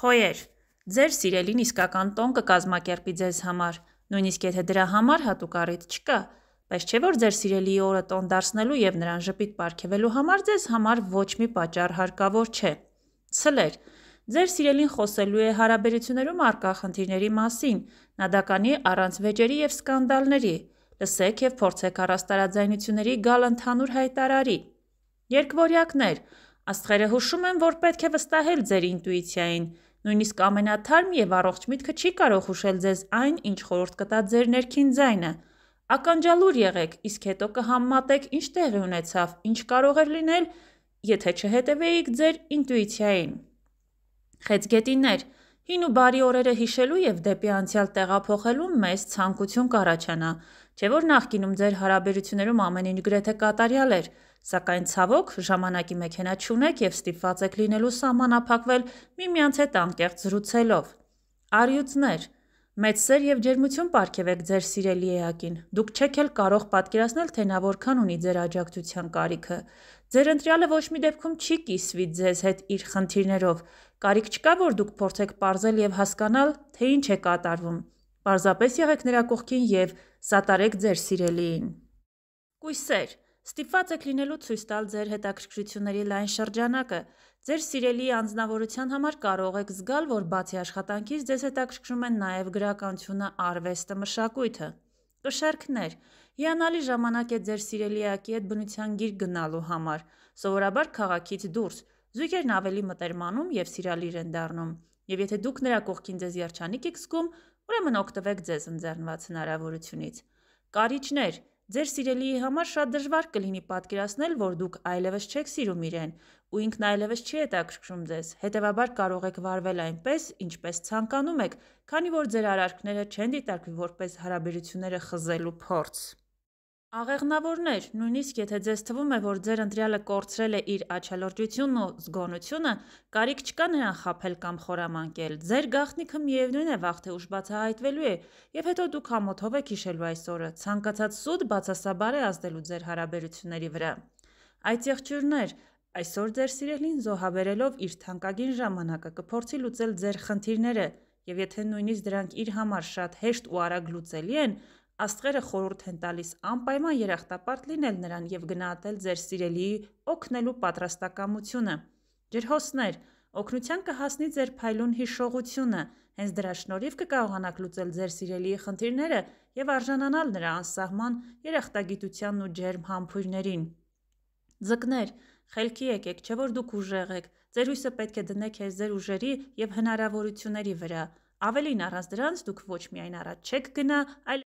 Խոյեր, ձեր սիրելին իսկական տոն կկազմակերպի ձեզ համար, նույնիսկ եթե դրա համար հատուկ առիթ չկա, բայց չէ որ ձեր սիրելիի օրը տոն դարձնելու և նրան ժպիտ պարգևելու համար ձեզ համար ոչ մի պատճառ հարկավոր չէ: Ցլեր, ձեր սիրելին խոսելու է հարաբերություններում առկա խնդիրների մասին, նա դա կանի առանց վեճերի և սկանդալների: Լսեք և փորձեք առաստարաձայնությունների գալ ընդհանուր հայտարարի: Երկվորյակներ, աստղերը հուշում են, որ պետք է վստահել ձեր ինտուիցիային: Նույնիսկ ամենաթարմ և առողջ միտքը չի կարող հուշել ձեզ այն, ինչ խորհուրդ կտա ձեր ներքին ձայնը: Ականջալուր եղեք, իսկ հետո կհամեմատեք ինչ տեղի ունեցավ, ինչ կարող էր լինել, եթե չհետևեիք ձեր ինտուիցիային: Խեցգետիններ, հին ու բարի օրերը հիշելու և դեպի անցյալ տեղափոխելու մեծ ցանկություն կառաջանա, չէ որ նախկինում ձեր հարաբերություններում ամեն ինչ գրեթե կատարյալ էր, սակայն ցավոք, ժամանակի մեքենա չունեք և ստիպված եք լինելու սահմանափակվել միմյանց հետ անկեղծ զրուցելով: Առյուծներ, մեծ սեր և ջերմություն պարգևեք ձեր սիրելի էակին: Դուք չեք էլ կարող պատկերացնել, թե նա որքան ունի ձեր աջակցության կարիքը: Ձեր ընտրյալը ոչ մի դեպքում չի կիսվի ձեզ հետ իր խնդիրներով: Կարիք չկա, որ դուք փորձեք պարզել և հասկանալ, թե ինչ է կատարվում: Պարզապես եղեք նրա կողքին և սատարեք ձեր սիրելիին: Կույսեր, ստիպված եք լինելու ցույց տալ ձեր հետաքրքրությունների լայն շրջանակը: Ձեր սիրելիի անձնավորության համար կարող եք զգալ, որ բացի աշխատանքից ձեզ հետաքրքրում են նաև գրականությունը, արվեստը, մշակույթը: Կշեռքներ, հիանալի ժամանակ է ձեր սիրելի էակի հետ բնության գիրկ գնալու համար, սովորաբար քաղաքից դուրս: Զույգերն ավելի մտերմանում և սիրալիր են դառնում: Եվ եթե դուք նրա կողքին ձեզ երջանիկ եք զգում, ուրեմն օգտվեք ձեզ ընձեռնված հնարավորությունից: Կարիճներ, ձեր սիրելիի համար շատ դժվար կլինի պատկերացնել, որ դուք այլևս չեք սիրում իրեն ու ինքն այլևս չի հետաքրքրում ձեզ, հետևաբար կարող եք վարվել այնպես, ինչպես ցանկանում եք, քանի որ ձեր արարքները չեն դիտարկվի որպես հարաբերությունները խզելու փորձ: Աղեղնավորներ, նույնիսկ եթե ձեզ թվում է, որ ձեր ընտրյալը կորցրել է իր աչալրջությունն ու զգոնությունը, կարիք չկա նրան խաբել կամ խորամանկել: Ձեր գաղտնիքը միևնույն է վաղ թե ուշ բացահայտվելու է և հետո դուք ամոթով եք հիշելու այս օրը: Ցանկացած սուտ բացասաբար է ազդելու ձեր հարաբերությունների վրա: Այծ եղջյուրներ, այսօր ձեր սիրելին զոհաբերելով իր թանկագին ժամանակը կփորձի լուծել ձեր խնդիրները և եթե նույնիսկ դրանք իր համար շատ հեշտ ու արագ լուծելի են, աստղերը խորհուրդ են տալիս անպայման երախտապարտ լինել նրան և գնահատել ձեր սիրելիի օգնելու պատրաստակամությունը: Ջրհոսներ, օգնության կհասնի ձեր փայլուն հիշողությունը: Հենց դրա շնորհիվ կկարողանաք լուծել ձեր սիրելիի խնդիրները և արժանանալ նրա անսահման երախտագիտությանն ու ջերմ համբույրներին: Ձկներ, խելքի եկեք, չէ որ դուք ուժեղ եք: Ձեր հույսը պետք է դնեք հենց ձեր ուժերի և հնարավորությունների վրա: Ավելին, առանց դրանց դուք ոչ միայն առաջ չեք գնա, այլ